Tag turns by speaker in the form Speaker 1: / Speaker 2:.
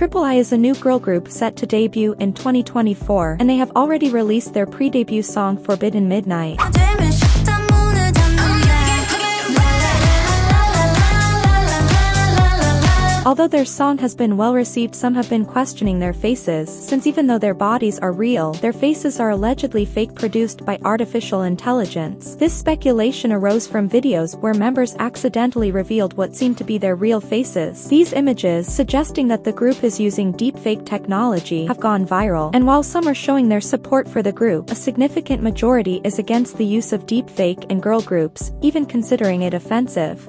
Speaker 1: Triple I is a new girl group set to debut in 2024 and they have already released their pre-debut song Forbidden Midnight. Although their song has been well received some have been questioning their faces since even though their bodies are real, their faces are allegedly fake produced by artificial intelligence. This speculation arose from videos where members accidentally revealed what seemed to be their real faces. These images, suggesting that the group is using deepfake technology, have gone viral, and while some are showing their support for the group, a significant majority is against the use of deepfake in girl groups, even considering it offensive.